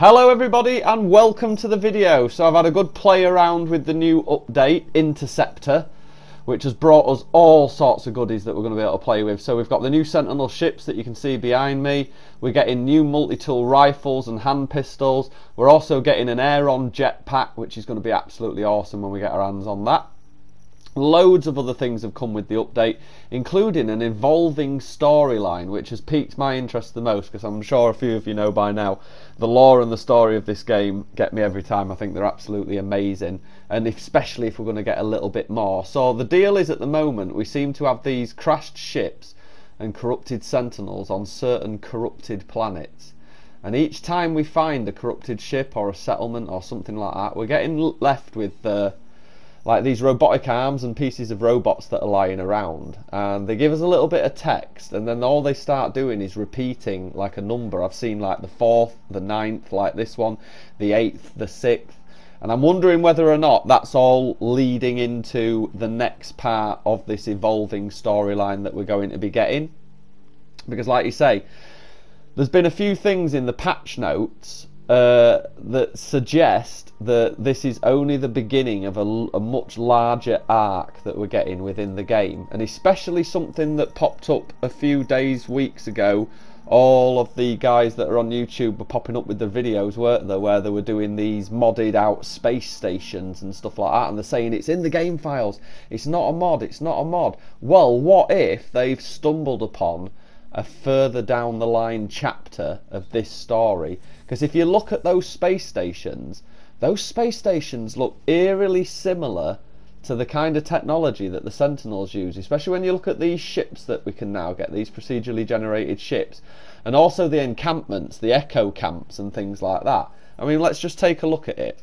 Hello everybody and welcome to the video. So I've had a good play around with the new update, Interceptor, which has brought us all sorts of goodies that we're going to be able to play with. So we've got the new Sentinel ships that you can see behind me. We're getting new multi-tool rifles and hand pistols. We're also getting an Aeron jetpack, which is going to be absolutely awesome when we get our hands on that. Loads of other things have come with the update, including an evolving storyline, which has piqued my interest the most because I'm sure a few of you know by now the lore and the story of this game get me every time. I think they're absolutely amazing, and especially if we're going to get a little bit more. So, the deal is at the moment we seem to have these crashed ships and corrupted sentinels on certain corrupted planets. And each time we find a corrupted ship or a settlement or something like that, we're getting left with the. Uh, like these robotic arms and pieces of robots that are lying around. And they give us a little bit of text and then all they start doing is repeating like a number. I've seen like the fourth the ninth like this one the eighth the sixth. And i'm wondering whether or not that's all leading into the next part of this evolving storyline that we're going to be getting. Because like you say there's been a few things in the patch notes uh, that suggest that this is only the beginning of a, a, much larger arc that we're getting within the game, and especially something that popped up a few days, weeks ago. All of the guys that are on YouTube were popping up with the videos, weren't they, where they were doing these modded out space stations and stuff like that, and they're saying it's in the game files, it's not a mod, it's not a mod. Well, what if they've stumbled upon a further down the line chapter of this story because if you look at those space stations, those space stations look eerily similar to the kind of technology that the Sentinels use, especially when you look at these ships that we can now get, these procedurally generated ships, and also the encampments, the echo camps and things like that. I mean, let's just take a look at it.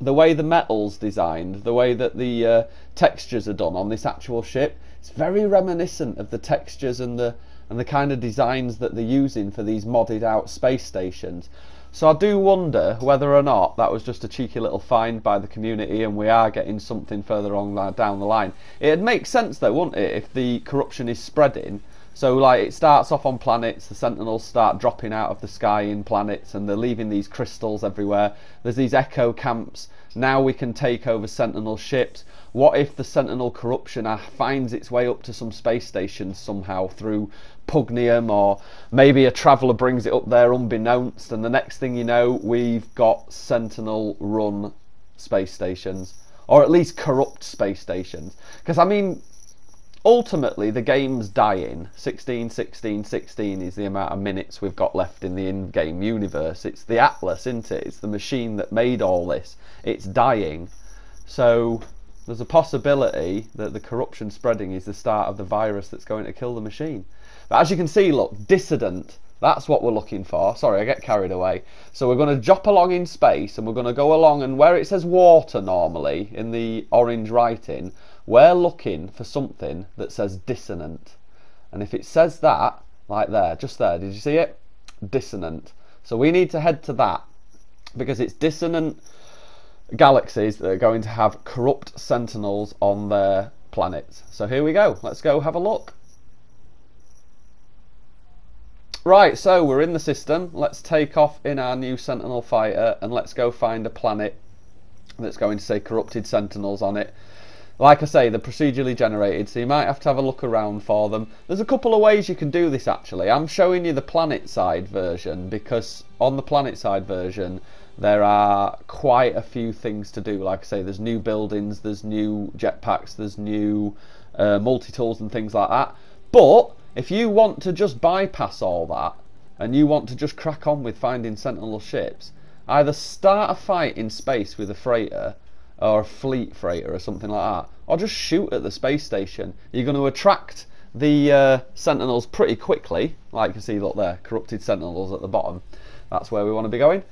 The way the metal's designed, the way that the uh, textures are done on this actual ship, it's very reminiscent of the textures and the and the kind of designs that they're using for these modded out space stations. So I do wonder whether or not that was just a cheeky little find by the community and we are getting something further on down the line. It'd make sense though, wouldn't it, if the corruption is spreading so like it starts off on planets, the sentinels start dropping out of the sky in planets and they're leaving these crystals everywhere. There's these echo camps. Now we can take over sentinel ships. What if the sentinel corruption uh, finds its way up to some space stations somehow through Pugneum or maybe a traveller brings it up there unbeknownst and the next thing you know we've got sentinel run space stations or at least corrupt space stations because I mean ultimately the game's dying. 16 16 16 is the amount of minutes we've got left in the in-game universe. It's the atlas isn't it? It's the machine that made all this. It's dying. So there's a possibility that the corruption spreading is the start of the virus that's going to kill the machine. But as you can see look dissonant. That's what we're looking for. Sorry, I get carried away. So we're going to drop along in space and we're going to go along and where it says water normally in the orange writing, we're looking for something that says dissonant. And if it says that, like there, just there, did you see it? Dissonant. So we need to head to that because it's dissonant galaxies that are going to have corrupt sentinels on their planets. So here we go. Let's go have a look. Right, so we're in the system. Let's take off in our new Sentinel fighter and let's go find a planet that's going to say corrupted sentinels on it. Like I say, they're procedurally generated, so you might have to have a look around for them. There's a couple of ways you can do this actually. I'm showing you the planet side version because on the planet side version there are quite a few things to do. Like I say, there's new buildings, there's new jetpacks, there's new uh, multi-tools and things like that. But if you want to just bypass all that and you want to just crack on with finding Sentinel ships, either start a fight in space with a freighter or a fleet freighter or something like that, or just shoot at the space station. You're going to attract the uh, Sentinels pretty quickly, like you see, look there, corrupted Sentinels at the bottom. That's where we want to be going.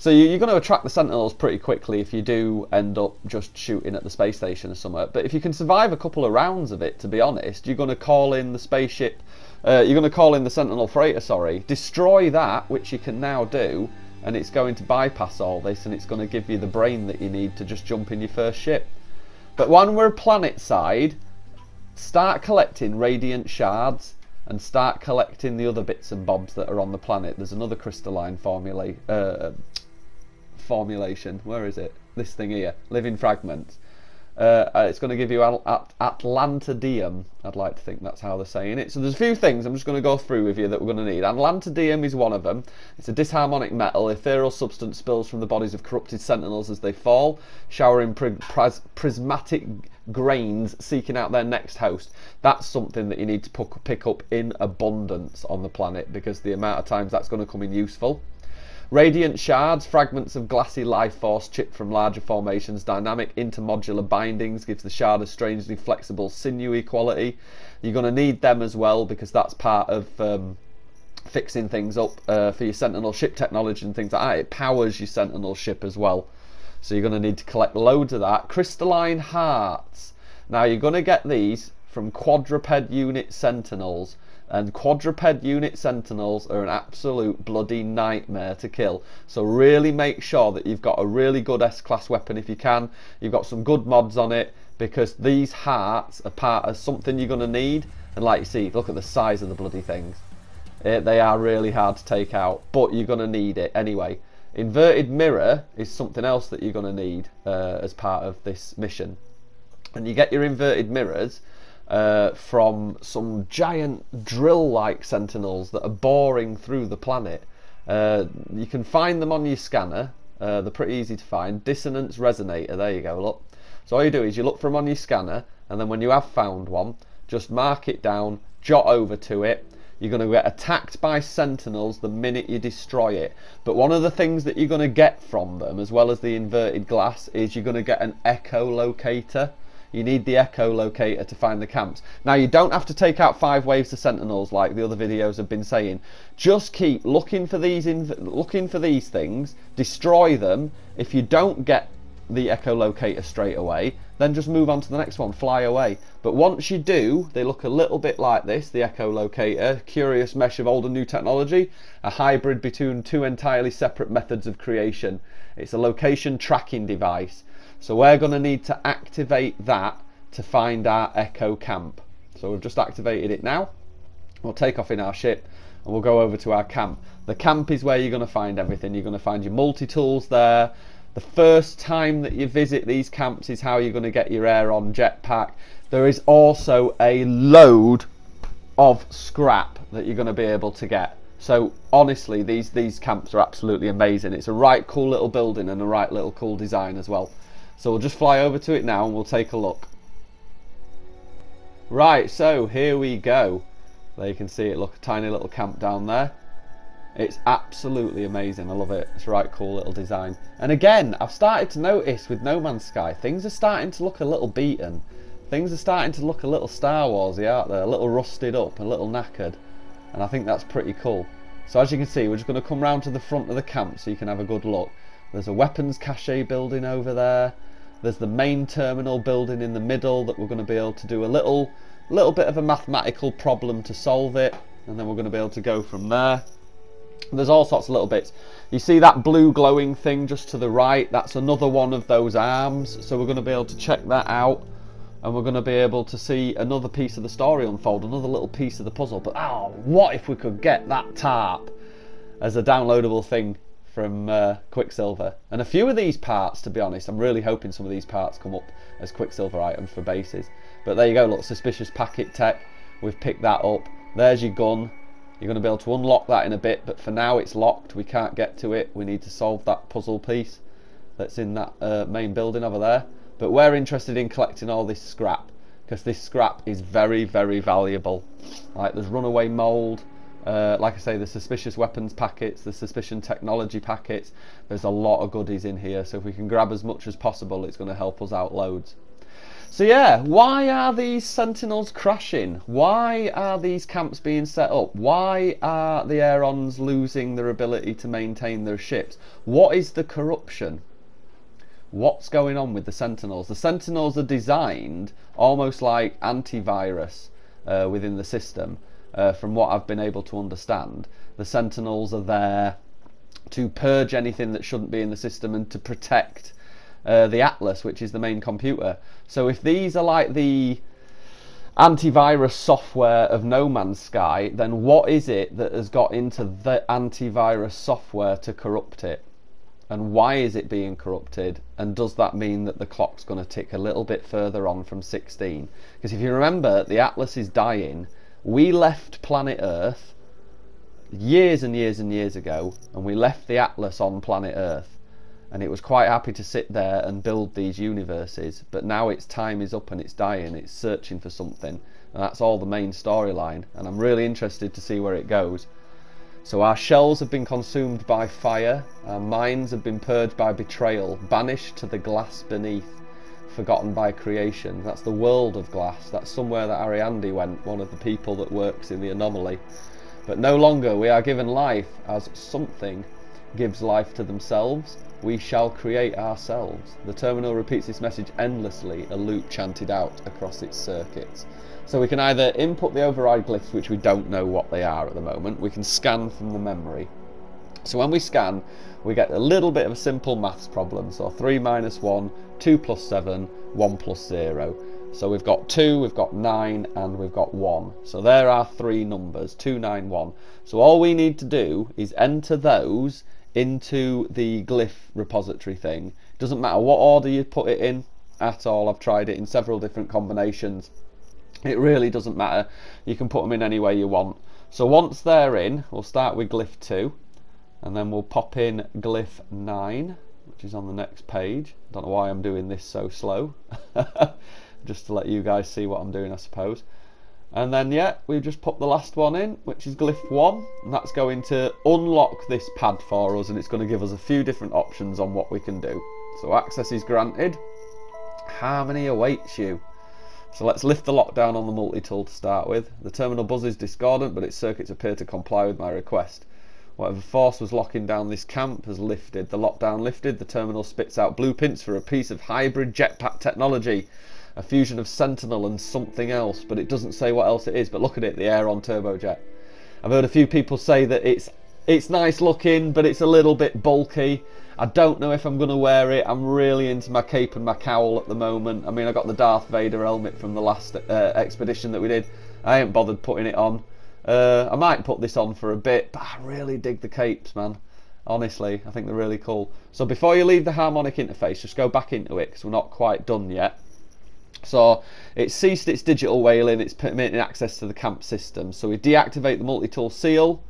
So you're going to attract the Sentinels pretty quickly if you do end up just shooting at the space station or somewhere. But if you can survive a couple of rounds of it, to be honest, you're going to call in the spaceship, uh, you're going to call in the Sentinel freighter, sorry, destroy that, which you can now do, and it's going to bypass all this and it's going to give you the brain that you need to just jump in your first ship. But when we're planet side, start collecting radiant shards and start collecting the other bits and bobs that are on the planet. There's another crystalline formula, uh, formulation. Where is it? This thing here, living fragments. Uh, uh, it's going to give you At- Atlantideum. I'd like to think that's how they're saying it. So there's a few things I'm just going to go through with you that we're going to need. Atlantideum is one of them. It's a disharmonic metal, ethereal substance spills from the bodies of corrupted sentinels as they fall, showering pri- pris- prismatic grains seeking out their next host. That's something that you need to pick up in abundance on the planet because the amount of times that's going to come in useful. Radiant shards, fragments of glassy life force chipped from larger formations, dynamic intermodular bindings, gives the shard a strangely flexible, sinewy quality. You're going to need them as well because that's part of um, fixing things up uh, for your Sentinel ship technology and things like that. It powers your Sentinel ship as well. So you're going to need to collect loads of that. Crystalline hearts. Now you're going to get these from quadruped unit sentinels and quadruped unit sentinels are an absolute bloody nightmare to kill. So really make sure that you've got a really good S-class weapon if you can. You've got some good mods on it because these hearts are part of something you're going to need. And like you see look at the size of the bloody things. It, eh, they are really hard to take out but you're going to need it anyway. Inverted mirror is something else that you're going to need uh, as part of this mission. And you get your inverted mirrors uh, from some giant drill-like sentinels that are boring through the planet. Uh, you can find them on your scanner. Uh, they're pretty easy to find. Dissonance resonator. There you go. Look. So all you do is you look for them on your scanner, and then when you have found one, just mark it down, jot over to it. You're going to get attacked by sentinels the minute you destroy it. But one of the things that you're going to get from them, as well as the inverted glass, is you're going to get an echolocator you need the echolocator to find the camps. Now you don't have to take out five waves of sentinels like the other videos have been saying. Just keep looking for these looking for these things, destroy them. If you don't get the echolocator straight away, then just move on to the next one, fly away. But once you do, they look a little bit like this, the echolocator, curious mesh of old and new technology, a hybrid between two entirely separate methods of creation. It's a location tracking device. So we're going to need to activate that to find our Echo camp. So we've just activated it now. We'll take off in our ship and we'll go over to our camp. The camp is where you're going to find everything. You're going to find your multi-tools there. The first time that you visit these camps is how you're going to get your Aeron jetpack. There is also a load of scrap that you're going to be able to get. So honestly, these, these camps are absolutely amazing. It's a right cool little building and a right little cool design as well. So we'll just fly over to it now and we'll take a look. Right, so here we go. There you can see it, look, a tiny little camp down there. It's absolutely amazing, I love it. It's a right cool little design. And again, I've started to notice with No Man's Sky, things are starting to look a little beaten. Things are starting to look a little Star Warsy, aren't they? A little rusted up, a little knackered. And I think that's pretty cool. So as you can see, we're just going to come round to the front of the camp so you can have a good look. There's a weapons cache building over there. There's the main terminal building in the middle that we're going to be able to do a little, little bit of a mathematical problem to solve it. And then we're going to be able to go from there. There's all sorts of little bits. You see that blue glowing thing just to the right? That's another one of those arms. So we're going to be able to check that out. And we're going to be able to see another piece of the story unfold, another little piece of the puzzle. But oh, what if we could get that tarp as a downloadable thing from uh, Quicksilver. And a few of these parts, to be honest, I'm really hoping some of these parts come up as Quicksilver items for bases. But there you go, look, suspicious packet tech. We've picked that up. There's your gun. You're going to be able to unlock that in a bit, but for now it's locked. We can't get to it. We need to solve that puzzle piece that's in that uh, main building over there. But we're interested in collecting all this scrap because this scrap is very, very valuable. Like there's runaway mould, uh, like I say, the suspicious weapons packets, the suspicion technology packets, there's a lot of goodies in here. So if we can grab as much as possible, it's going to help us out loads. So yeah, why are these sentinels crashing? Why are these camps being set up? Why are the Aerons losing their ability to maintain their ships? What is the corruption? What's going on with the sentinels? The sentinels are designed almost like antivirus uh, within the system uh, from what I've been able to understand. The Sentinels are there to purge anything that shouldn't be in the system and to protect uh, the Atlas, which is the main computer. So if these are like the antivirus software of No Man's Sky, then what is it that has got into the antivirus software to corrupt it? and why is it being corrupted and does that mean that the clock's going to tick a little bit further on from 16 because if you remember the atlas is dying we left planet earth years and years and years ago and we left the atlas on planet earth. And it was quite happy to sit there and build these universes but now its time is up and it's dying it's searching for something. And that's all the main storyline and i'm really interested to see where it goes. So our shells have been consumed by fire, our minds have been purged by betrayal, banished to the glass beneath, forgotten by creation. That's the world of glass. That's somewhere that Ariandi went, one of the people that works in the anomaly. But no longer we are given life as something gives life to themselves. We shall create ourselves. The terminal repeats this message endlessly, a loop chanted out across its circuits. So we can either input the override glyphs, which we don't know what they are at the moment. We can scan from the memory. So when we scan, we get a little bit of a simple maths problem. So 3 minus 1, 2 plus 7, 1 plus 0. So we've got 2, we've got 9, and we've got 1. So there are three numbers, 2, 9, 1. So all we need to do is enter those into the glyph repository thing. Doesn't matter what order you put it in at all. I've tried it in several different combinations it really doesn't matter. You can put them in any way you want. So once they're in, we'll start with glyph 2 and then we'll pop in glyph 9 which is on the next page. Don't know why I'm doing this so slow. just to let you guys see what I'm doing I suppose. And then yeah, we've just put the last one in, which is glyph 1, and that's going to unlock this pad for us and it's going to give us a few different options on what we can do. So access is granted. Harmony awaits you. So let's lift the lockdown on the multi-tool to start with. The terminal buzzes discordant, but its circuits appear to comply with my request. Whatever force was locking down this camp has lifted. The lockdown lifted, the terminal spits out blueprints for a piece of hybrid jetpack technology. A fusion of Sentinel and something else, but it doesn't say what else it is. But look at it, the Aeron turbojet. I've heard a few people say that it's it's nice looking, but it's a little bit bulky. I don't know if I'm going to wear it. I'm really into my cape and my cowl at the moment. I mean, I got the Darth Vader helmet from the last uh, expedition that we did. I ain't bothered putting it on. Uh, I might put this on for a bit, but I really dig the capes, man. Honestly, I think they're really cool. So before you leave the harmonic interface, just go back into it because we're not quite done yet. So it ceased its digital wailing, it's permitting access to the camp system. So we deactivate the multi-tool seal,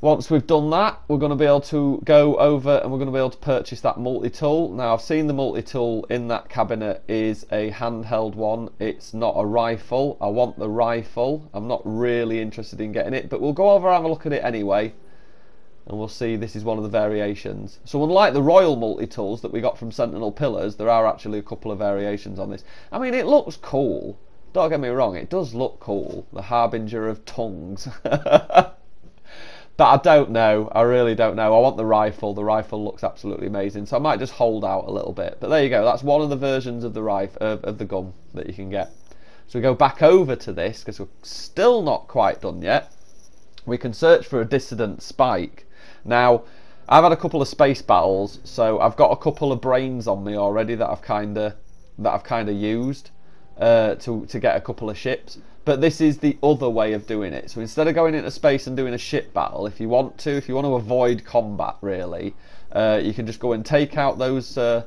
once we've done that, we're going to be able to go over and we're going to be able to purchase that multi-tool. Now, I've seen the multi-tool in that cabinet is a handheld one. It's not a rifle. I want the rifle. I'm not really interested in getting it, but we'll go over and have a look at it anyway. And we'll see this is one of the variations. So unlike the Royal multi-tools that we got from Sentinel Pillars, there are actually a couple of variations on this. I mean, it looks cool. Don't get me wrong, it does look cool. The Harbinger of Tongues. But I don't know. I really don't know. I want the rifle. The rifle looks absolutely amazing. So I might just hold out a little bit. But there you go. That's one of the versions of the rifle of, of the gun that you can get. So we go back over to this because we're still not quite done yet. We can search for a dissonant spike. Now, I've had a couple of space battles, so I've got a couple of brains on me already that I've kind of that I've kind of used uh, to to get a couple of ships. But this is the other way of doing it. So instead of going into space and doing a ship battle, if you want to, if you want to avoid combat, really, uh, you can just go and take out those, uh,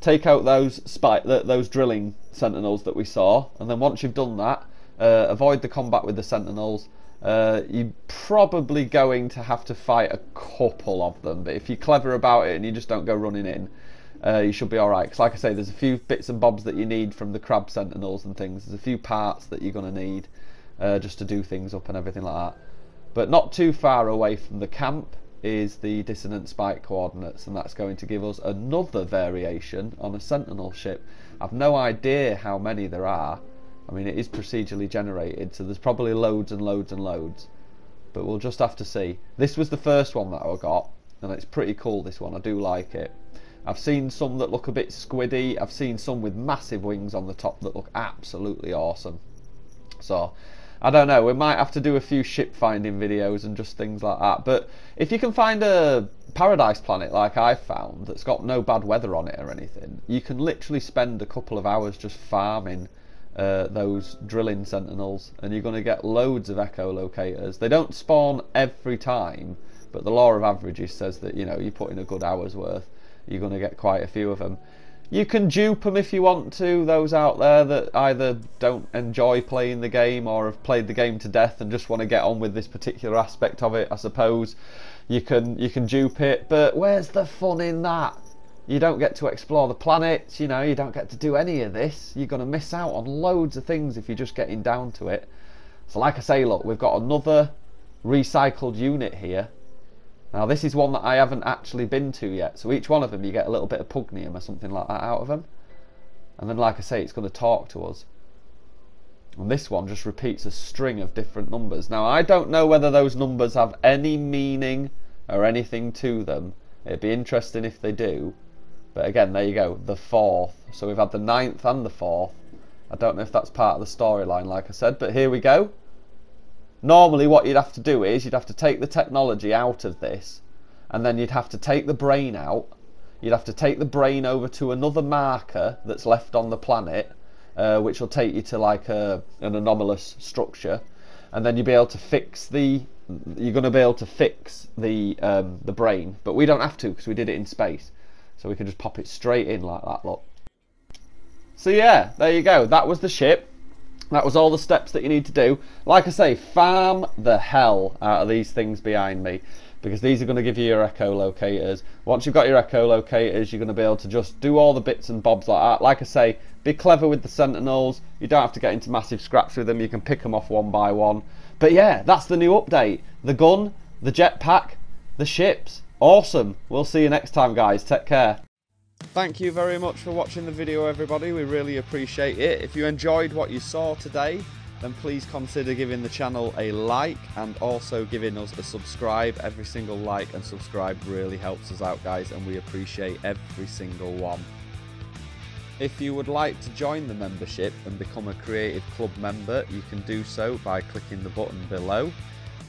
take out those spike, those drilling sentinels that we saw, and then once you've done that, uh, avoid the combat with the sentinels. Uh, you're probably going to have to fight a couple of them, but if you're clever about it and you just don't go running in, uh, you should be alright. Because like I say, there's a few bits and bobs that you need from the crab sentinels and things. There's a few parts that you're going to need uh, just to do things up and everything like that. But not too far away from the camp is the dissonant spike coordinates and that's going to give us another variation on a sentinel ship. I've no idea how many there are. I mean it is procedurally generated so there's probably loads and loads and loads. But we'll just have to see. This was the first one that I got and it's pretty cool this one. I do like it. I've seen some that look a bit squiddy. I've seen some with massive wings on the top that look absolutely awesome. So, I don't know. We might have to do a few ship finding videos and just things like that. But if you can find a paradise planet like I found that's got no bad weather on it or anything, you can literally spend a couple of hours just farming uh, those drilling sentinels and you're going to get loads of echolocators. They don't spawn every time, but the law of averages says that you know you put in a good hour's worth, you're going to get quite a few of them. You can dupe them if you want to. Those out there that either don't enjoy playing the game or have played the game to death and just want to get on with this particular aspect of it, I suppose you can you can dupe it. But where's the fun in that? You don't get to explore the planets. You know, you don't get to do any of this. You're going to miss out on loads of things if you're just getting down to it. So, like I say, look, we've got another recycled unit here now this is one that I haven't actually been to yet. So each one of them you get a little bit of pugneum or something like that out of them. And then like I say it's going to talk to us. And this one just repeats a string of different numbers. Now I don't know whether those numbers have any meaning or anything to them. It'd be interesting if they do. But again, there you go, the fourth. So we've had the ninth and the fourth. I don't know if that's part of the storyline, like I said, but here we go. Normally what you'd have to do is you'd have to take the technology out of this and then you'd have to take the brain out. You'd have to take the brain over to another marker that's left on the planet uh, which will take you to like a, an anomalous structure. And then you'll be able to fix the you're going to be able to fix the um, the brain. But we don't have to because we did it in space. So we can just pop it straight in like that look. So yeah there you go. That was the ship that was all the steps that you need to do. Like I say, farm the hell out of these things behind me because these are going to give you your echolocators. Once you've got your echolocators, you're going to be able to just do all the bits and bobs like that. Like I say, be clever with the sentinels. You don't have to get into massive scraps with them. You can pick them off one by one. But yeah, that's the new update. The gun, the jetpack, the ships. Awesome. We'll see you next time, guys. Take care. Thank you very much for watching the video everybody, we really appreciate it. If you enjoyed what you saw today, then please consider giving the channel a like and also giving us a subscribe. Every single like and subscribe really helps us out guys and we appreciate every single one. If you would like to join the membership and become a Creative Club member, you can do so by clicking the button below.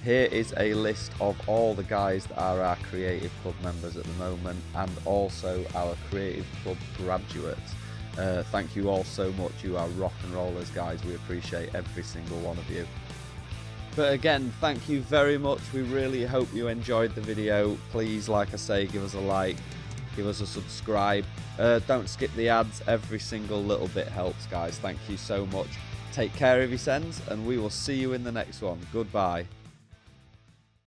Here is a list of all the guys that are our Creative Club members at the moment and also our Creative Club graduates. Uh, thank you all so much. You are rock and rollers, guys. We appreciate every single one of you. But again, thank you very much. We really hope you enjoyed the video. Please, like I say, give us a like, give us a subscribe. Uh, don't skip the ads. Every single little bit helps, guys. Thank you so much. Take care of yourselves, and we will see you in the next one. Goodbye.